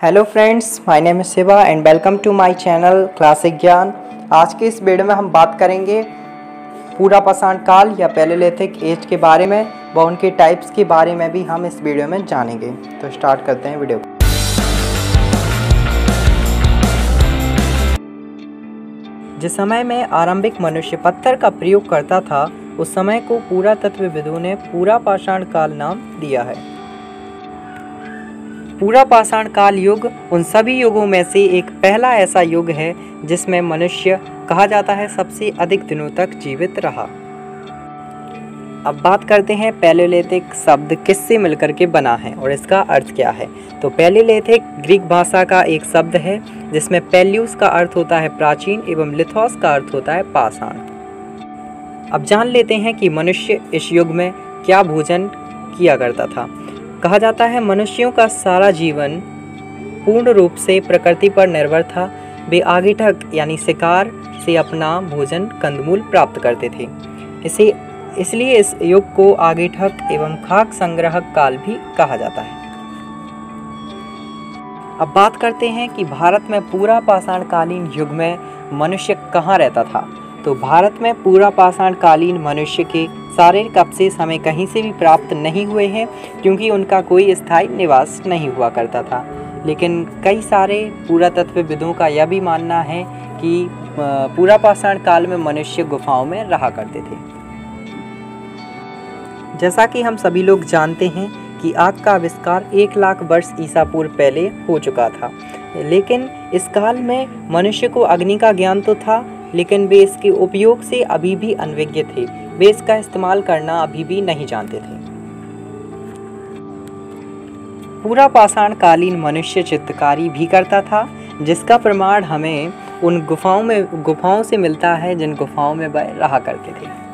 Hello friends my name है Shiva and welcome to my channel classic Gyan आज के इस वीडियो में हम बात करेंगे पूरा पाषाण काल या पैलेलिथिक एज के बारे में व उनके टाइप्स के बारे में भी हम इस वीडियो में जानेंगे। तो स्टार्ट करते हैं वीडियो जिस समय में आरंभिक मनुष्य पत्थर का प्रयोग करता था, उस समय को पूरा तत्वविदों ने पूरा पाषाण काल नाम दिया है। पूरा पाषाण काल युग उन सभी युगों में से एक पहला ऐसा युग है, जिसमें मनुष्य कहा जाता है सबसे अधिक दिनों तक जीवित रहा। अब बात करते हैं पैलेलिथिक शब्द किससे मिलकर के बना है और इसका अर्थ क्या है? तो पैलेलिथिक ग्रीक भाषा का एक शब्द है, जिसमें पैल्यूस का अर्थ होता है प्राचीन एवं लिथोस का अर्थ होता है पाषाण। अब जान लेते हैं कि मनुष्य इस युग में क्या भोजन किया करता था। कहा जाता है, मनुष्यों का सारा जीवन पूर्ण रूप से प्रकृति पर निर्भर था। वे आगेठक यानी शिकार से अपना भोजन कंदमूल प्राप्त करते थे। इसे, इसलिए इस युग को आगेठक एवं खाक संग्रहक काल भी कहा जाता है। अब बात करते हैं कि भारत में पूरा पाषाणकालीन युग में मनुष्य कहाँ रहता था। तो भारत में पूरा पाषाण कालीन मनुष्य के शारीरिक अवशेष हमें कहीं से भी प्राप्त नहीं हुए हैं, क्योंकि उनका कोई स्थायी निवास नहीं हुआ करता था। लेकिन कई सारे पुरातत्वविदों का यह भी मानना है कि पूरा पाषाण काल में मनुष्य गुफाओं में रहा करते थे। जैसा कि हम सभी लोग जानते हैं कि आग का आविष्कार एक लाख वर्ष ईसा पूर्व पहले हो चुका था। लेकिन इस काल में मनुष्य को अग्नि का ज्ञान तो था लेकिन वे इसके उपयोग से अभी भी अनविज्ञ थे। वे इसका इस्तेमाल करना अभी भी नहीं जानते थे। पूरा पाषाण कालीन मनुष्य चित्रकारी भी करता था, जिसका प्रमाण हमें उन गुफाओं में, गुफाओं से मिलता है, जिन गुफाओं में वह रहा करते थे।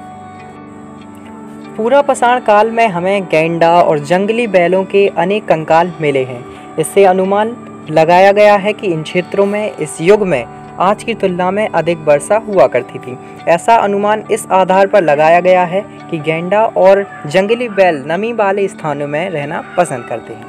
पूरा पाषाण काल में हमें गैंडा और जंगली बैलों के अनेक कंकाल मिले हैं। इससे अनुमान लगाया गया है कि इन क्षेत्रों में, इस युग में आज की तुलना में अधिक वर्षा हुआ करती थी। ऐसा अनुमान इस आधार पर लगाया गया है कि गेंडा और जंगली बैल नमी वाले स्थानों में रहना पसंद करते हैं।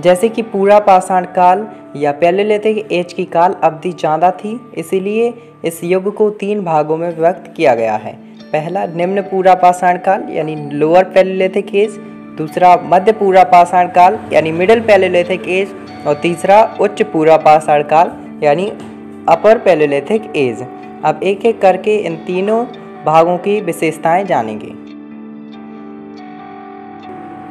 जैसे कि पूरा पाषाण काल या पैलेलिथिक एज की काल अवधि ज़्यादा थी, इसीलिए इस युग को तीन भागों में व्यक्त किया गया है। पहला, निम्न पूरा पाषाण काल, यानी लोअर पहले पैलेलिथिक एज। दूसरा, मध्य पूरा पाषाण काल, यानी मिडिल पहले पैलेलिथिक एज। और तीसरा उच्च पूरा पाषाण काल यानी अपर पैलेलिथिक एज। अब एक एक करके इन तीनों भागों की विशेषताएँ जानेंगे।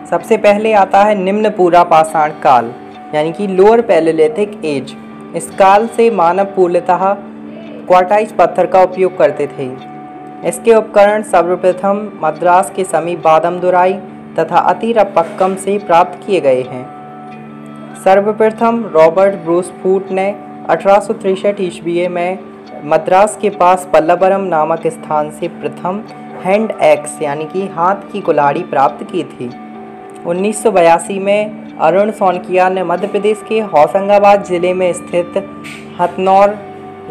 सबसे पहले आता है निम्न पूरा पाषाण काल यानी कि लोअर पैलेलिथिक एज। इस काल से मानव पूर्णतः क्वार्टाइज पत्थर का उपयोग करते थे। इसके उपकरण सर्वप्रथम मद्रास के समीप बादम दुराई तथा अतिरपक्कम से प्राप्त किए गए हैं। सर्वप्रथम रॉबर्ट ब्रूस फूट ने अठारह ईस्वी में मद्रास के पास पल्लवरम नामक स्थान से प्रथम हैंड एक्स, यानी कि हाथ की कुल्हाड़ी प्राप्त की थी। उन्नीस सौ बयासी में अरुण सोनकिया ने मध्य प्रदेश के होशंगाबाद ज़िले में स्थित हथनौर,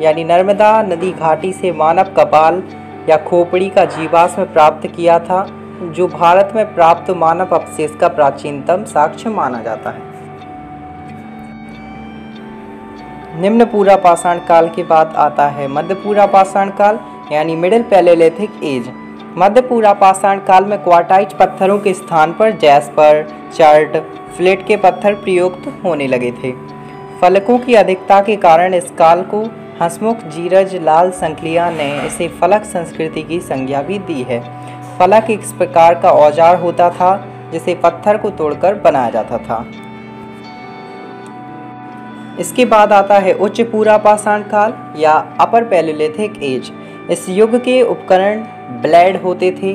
यानी नर्मदा नदी घाटी से मानव कपाल या खोपड़ी का जीवाश्म प्राप्त किया था, जो भारत में प्राप्त मानव अवशेष का प्राचीनतम साक्ष्य माना जाता है। निम्न पूरा पाषाण काल के बाद आता है। मध्य पूरा पाषाण काल, यानी मिडिल पैलेलिथिक एज। मध्य पूरा पाषाण काल में क्वार्टाइज पत्थरों के स्थान पर जैस्पर चर्ट फ्लेट के पत्थर प्रयुक्त होने लगे थे। फलकों की अधिकता के कारण इस काल को हसमुख, जीरज, लाल संकलिया ने इसे फलक संस्कृति की संज्ञा भी दी है। फलक एक प्रकार का औज़ार होता था, जिसे पत्थर को तोड़कर बनाया जाता था। इसके बाद आता है उच्च पूरा पाषाण काल या अपर पैलेलिथिक एज। इस युग के उपकरण ब्लेड होते थे।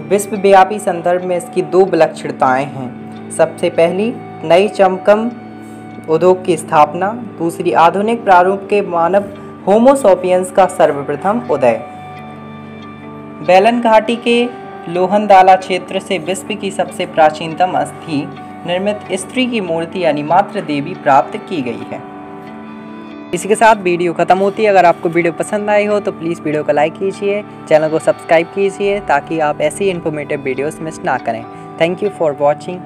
विश्वव्यापी संदर्भ में इसकी दो विलक्षणताएँ हैं। सबसे पहली, नई चमकम उद्योग की स्थापना। दूसरी, आधुनिक प्रारूप के मानव होमोसोपियंस का सर्वप्रथम उदय। बैलन घाटी के लोहनदाला क्षेत्र से विश्व की सबसे प्राचीनतम अस्थि निर्मित स्त्री की मूर्ति यानी मातृ देवी प्राप्त की गई है। इसी के साथ वीडियो ख़त्म होती है। अगर आपको वीडियो पसंद आई हो तो प्लीज़ वीडियो को लाइक कीजिए चैनल को सब्सक्राइब कीजिए, ताकि आप ऐसी इन्फॉर्मेटिव वीडियोस मिस ना करें। Thank you for watching